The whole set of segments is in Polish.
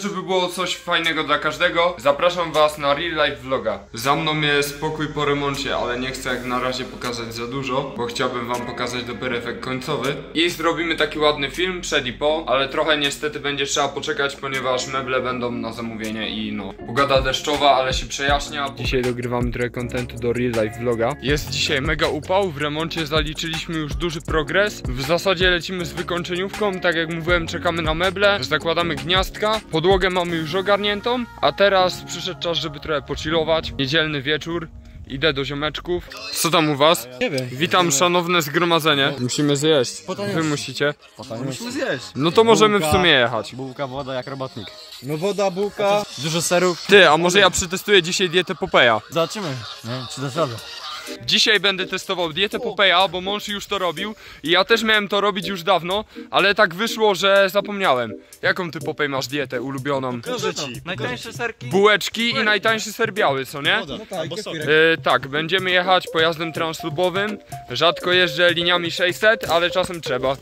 Żeby było coś fajnego dla każdego, zapraszam was na real life vloga. Za mną jest spokój po remoncie, ale nie chcę jak na razie pokazać za dużo, bo chciałbym wam pokazać dopiero efekt końcowy. I zrobimy taki ładny film przed i po, ale trochę niestety będzie trzeba poczekać, ponieważ meble będą na zamówienie i no. Pogoda deszczowa, ale się przejaśnia. Dzisiaj dogrywamy trochę kontentu do real life vloga. Jest dzisiaj mega upał, w remoncie zaliczyliśmy już duży progres. W zasadzie lecimy z wykończeniówką, tak jak mówiłem, czekamy na meble, zakładamy gniazdka, podłogę mamy już ogarniętą, a teraz przyszedł czas, żeby trochę pochillować. Niedzielny wieczór. Idę do ziomeczków. Co tam u was? Nie wiem. Witam szanowne zgromadzenie. Musimy zjeść. Wy musicie. Musimy zjeść. No to możemy w sumie jechać. Bułka, woda jak robotnik. No woda, bułka. Dużo serów. Ty, a może ja przetestuję dzisiaj dietę Popeja? Zobaczymy. Nie, czy dasz radę. Dzisiaj będę testował dietę Popeja, bo mąż już to robił i ja też miałem to robić już dawno, ale tak wyszło, że zapomniałem. Jaką ty Popej masz dietę ulubioną? Proszę ci. Najtańsze serki. Bułeczki i najtańszy ser biały, co nie? No tak. Yy, tak, będziemy jechać pojazdem translubowym. Rzadko jeżdżę liniami 600, ale czasem trzeba.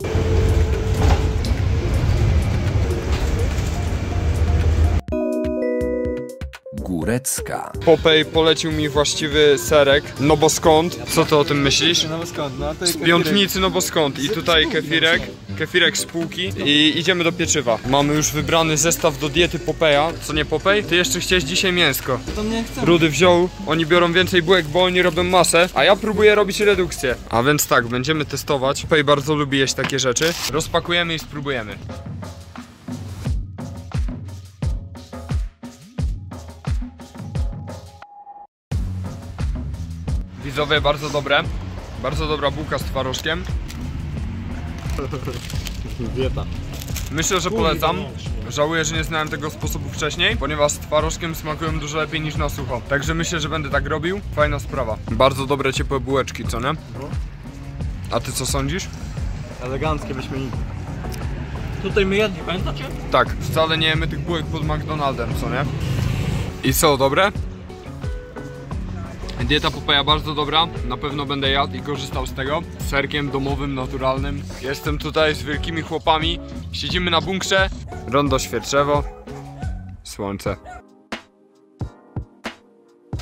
Górecka. Popej polecił mi właściwy serek, no bo skąd? Co ty o tym myślisz? No bo skąd? No to Z piątnicy, no bo skąd? I tutaj kefirek, kefirek z półki i idziemy do pieczywa. Mamy już wybrany zestaw do diety Popeja. Co nie Popej? Ty jeszcze chciałeś dzisiaj mięsko. To nie chcę. Rudy wziął, oni biorą więcej bułek, bo oni robią masę, a ja próbuję robić redukcję. A więc tak, będziemy testować. Popej bardzo lubi jeść takie rzeczy. Rozpakujemy i spróbujemy. Widzowie, bardzo dobre. Bardzo dobra bułka z twarożkiem. Dieta. Myślę, że polecam. Żałuję, że nie znałem tego sposobu wcześniej, ponieważ z twarożkiem smakują dużo lepiej niż na sucho. Także myślę, że będę tak robił. Fajna sprawa. Bardzo dobre ciepłe bułeczki, co nie? A ty co sądzisz? Eleganckie, wyśmienite. Tutaj my jedli, pamiętacie? Tak, wcale nie jemy tych bułek pod McDonaldem, co nie? I co, dobre? Dieta Popeja bardzo dobra, na pewno będę jadł i korzystał z tego. Serkiem domowym, naturalnym. Jestem tutaj z wielkimi chłopami, siedzimy na bunkrze. Rondo Świerczewo, słońce.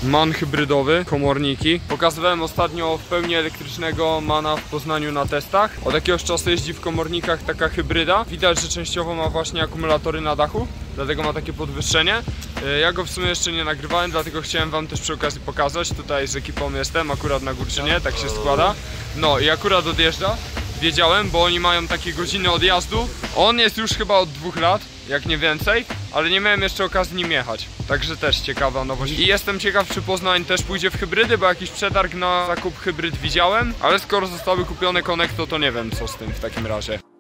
Man hybrydowy, komorniki. Pokazywałem ostatnio w pełni elektrycznego mana w Poznaniu na testach. Od jakiegoś czasu jeździ w komornikach taka hybryda. Widać, że częściowo ma właśnie akumulatory na dachu, dlatego ma takie podwyższenie. E, Ja go w sumie jeszcze nie nagrywałem, dlatego chciałem wam też przy okazji pokazać. Tutaj z ekipą jestem, akurat na Górczynie, tak się składa. No i akurat odjeżdża. Wiedziałem, bo oni mają takie godziny odjazdu. On jest już chyba od dwóch lat, jak nie więcej, ale nie miałem jeszcze okazji nim jechać. Także też ciekawa nowość. I jestem ciekaw, czy Poznań też pójdzie w hybrydy, bo jakiś przetarg na zakup hybryd widziałem, ale skoro zostały kupione Konekto, to nie wiem co z tym w takim razie.